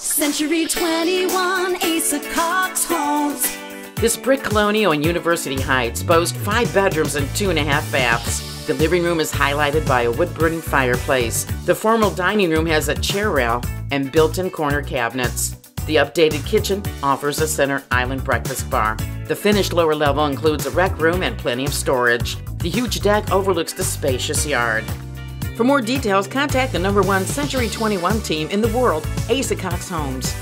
Century 21 Asa Cox Homes. This brick colonial in University Heights boasts five bedrooms and two and a half baths. The living room is highlighted by a wood burning fireplace. The formal dining room has a chair rail and built in corner cabinets. The updated kitchen offers a center island breakfast bar. The finished lower level includes a rec room and plenty of storage. The huge deck overlooks the spacious yard. For more details, contact the number one Century 21 team in the world, Asa Cox Homes.